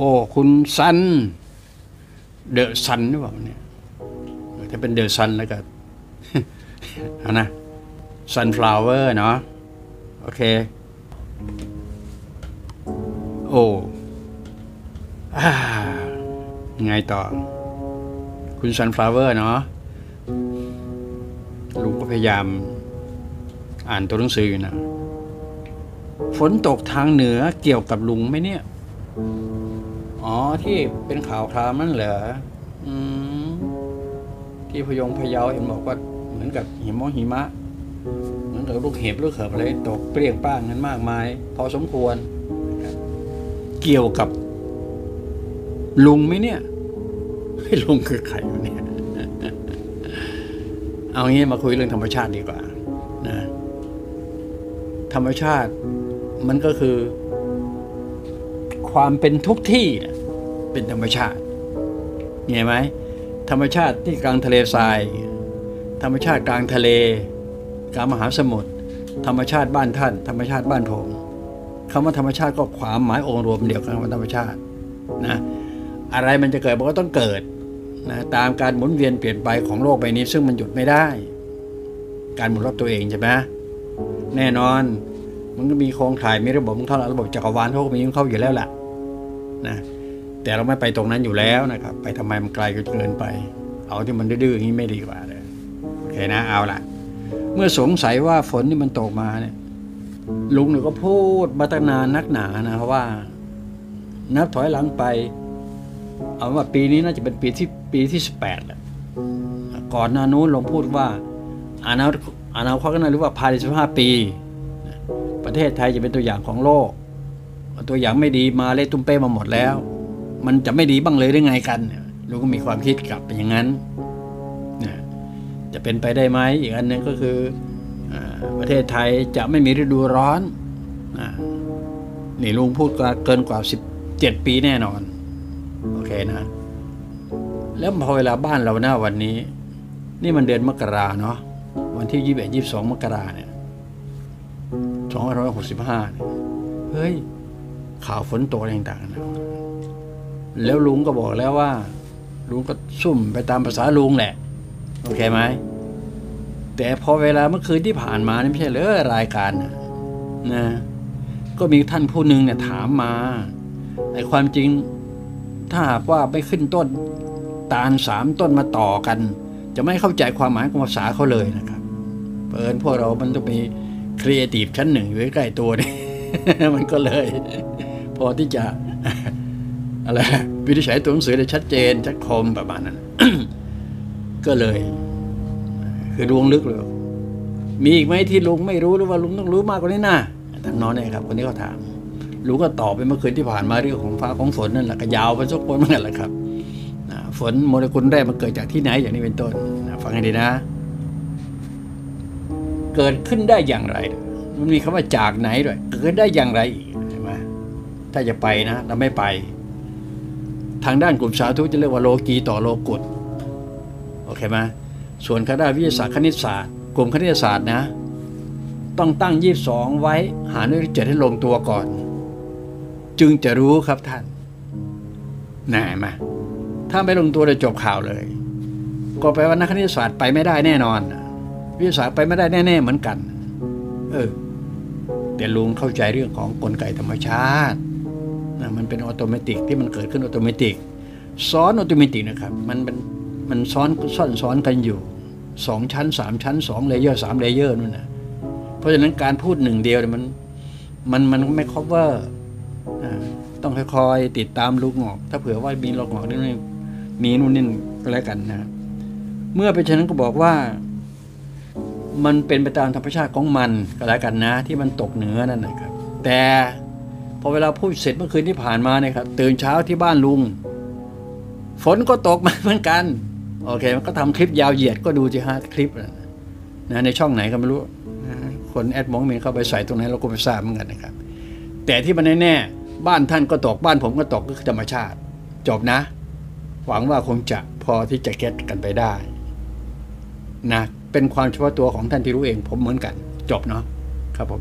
โอ้ คุณซัน The Sun หรือเปล่าเนี่ยถ้าเป็น The Sun แล้วก็เอานะ Sunflower เนาะโอเค โอ้ไงต่อ คุณ Sunflower เนาะลุงก็พยายาม อ่านตัวหนังสืออยู่นะฝนตกทางเหนือเกี่ยวกับลุงไหมเนี่ย อ๋อที่เป็นข่าวคราวนั่นเหรออืมที่พยงพยาเห็นบอกว่าเหมือนกับหิมะหิมะ เหมือนกับลูกเห็บลูกเหิบอะไรตกเปรี้ยงป้างกันมากมาย พอสมควร เกี่ยวกับลุงไหมเนี่ยให้ลุงคือใครเนี่ย เอางี้มาคุยเรื่องธรรมชาติดีกว่า นะ ธรรมชาติมันก็คือ ความเป็นทุกที่นะ เป็นธรรมชาติเห็นไหมธรรมชาติที่กลางทะเลทราย ธรรมชาติกลางทะเลกลางมหาสมุทรธรรมชาติบ้านท่าน ธรรมชาติบ้านผมคำว่าธรรมชาติก็ความหมายองค์รวมเดียวกันว่าธรรมชาตินะอะไรมันจะเกิดมันก็ต้องเกิดนะตามการหมุนเวียนเปลี่ยนไปของโลกใบนี้ ซึ่งมันหยุดไม่ได้ การหมุนรอบตัวเองใช่ไหมแน่นอนมันก็มีโครงข่ายมีระบบของเขาระบบจักรวาลเขาก็มีของเขาอยู่แล้วแหละนะ แต่เราไม่ไปตรงนั้นอยู่แล้วนะครับ ไปทำไมมันไกลเกินไป เอาที่มันดื้อๆอย่างนี้ไม่ดีกว่าเลยโอเคนะเอาละเมื่อสงสัยว่าฝนที่มันตกมาเนี่ย ลุงเนี่ยก็พูดมาตั้งนานนักหนานะครับว่า นับถอยหลังไป เอาว่าปีนี้น่าจะเป็นปีที่ปีที่สิบแปดแหละก่อนหน้านู้นลงพูดว่าอนาคตอนาคตก็น่ารือว่าภายในสิบห้าปี ประเทศไทยจะเป็นตัวอย่างของโลก ตัวอย่างไม่ดีมาเละตุ้มเป้มาหมดแล้ว มันจะไม่ดีบ้างเลยได้ไงกันลุงก็มีความคิดกลับเป็นอย่างนั้นนะจะเป็นไปได้ไหมอีกอันนึงก็คืออประเทศไทยจะไม่มีฤดูร้อนอานี่ลุงพูดเกินกว่าสิบเจ็ดปีแน่นอน โอเคนะ แล้วพอเวลาบ้านเราหน้าวันนี้ นี่มันเดือนมกราเนาะวันที่ยี่สิบเอ็ดยี่สิบสองมกราเนี่ยสองร้อยหกสิบห้าเฮ้ยข่าวฝนตกอะไรต่างๆนะ แล้วลุงก็บอกแล้วว่า ลุงก็ซุ่มไปตามภาษาลุงแหละ โอเคไหม แต่พอเวลาเมื่อคืนที่ผ่านมานี่ไม่ใช่เลยรายการนะนะ ก็มีท่านผู้หนึ่งเนี่ยถามมาไอ้ความจริงถ้าหากว่าไม่ขึ้นต้นตาลสามต้นมาต่อกัน จะไม่เข้าใจความหมายของภาษาเขาเลยนะครับเปิดพวกเรามันต้องมีครีเอทีฟชั้นหนึ่งอยู่ใกล้ตัวนี่มันก็เลย พอที่จะ อะไรวิธีใช้ตัวหนังสือได้ชัดเจนชัดคมประมาณนั้น ก็เลย คือดวงลึกเลย มีอีกไหมที่ลุงไม่รู้หรือว่าลุงต้องรู้มากกว่านี้นะทางน้องเนี่ยครับคนนี้เขาถามลุงก็ตอบไปเมื่อคืนที่ผ่านมาเรื่องของฟ้าของฝนนั่นแหละก็ยาวไปสักคนนกันแหละครับฝนโมเลกุลแรกมันเกิดจากที่ไหนอย่างนี้เป็นต้นฟังให้ดีนะ เกิดขึ้นได้อย่างไร มันมีคำว่าจากไหนด้วย เกิดได้อย่างไรอีกใช่ไหมถ้าจะไปนะเราไม่ไป ทางด้านกลุ่มสาธุจะเรียกว่าโลกีต่อโลกุตโอเคไหมส่วนคณะวิทยาศาสตร์คณิตศาสตร์ กลุ่มคณิตศาสตร์นะ ต้องตั้งยี่สองไว้หารด้วยเจ็ดให้ลงตัวก่อน จึงจะรู้ครับท่านน่ไหมถ้าไม่ลงตัวจะจบข่าวเลย ก็แปลว่านักคณิตศาสตร์ไปไม่ได้แน่นอนวิทยาศาสตร์ไปไม่ได้แน่ ๆ เหมือนกัน เออแต่ลุงเข้าใจเรื่องของกลไกธรรมชาติ นะมันเป็น automatic ที่มันเกิดขึ้น automaticซ้อนออโตเมติกนะครับมันเป็นมันซ้อนซ้อนซ้อนกันอยู่สองชั้นสามชั้นสองเลเยอร์สามเลเยอร์นู่นนะเพราะฉะนั้นการพูดหนึ่งเดียวมันมันมันไม่ครอบว่าต้องค่อยๆติดตามลูกหงอก ถ้าเผื่อว่ามีลูกหงอกนี่มีนู่นนี่ก็แล้วกันนะเมื่อเป็นฉะนั้นก็บอกว่า มันเป็นไปตามธรรมชาติของมันก็แล้วกันนะ ที่มันตกเหนือนั่นนะครับ แต่ พอเวลาพูดเสร็จเมื่อคืนที่ผ่านมาเนี่ยครับตื่นเช้าที่บ้านลุง ฝนก็ตกมาเหมือนกัน โอเค มันก็ทำคลิปยาวเหยียดก็ดูสิฮะคลิปนะในช่องไหนก็ไม่รู้คนแอดมองมีเข้าไปใส่ตรงไหนเราก็ไม่ทราบเหมือนกันนะครับ แต่ที่มันแน่ๆบ้านท่านก็ตกบ้านผมก็ตกก็คือธรรมชาติ จบนะ หวังว่าคงจะพอที่จะเก็ตกันไปได้นะเป็นความเฉพาะตัวของท่านที่รู้เองผมเหมือนกัน จบเนาะครับผม